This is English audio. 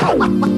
What, what,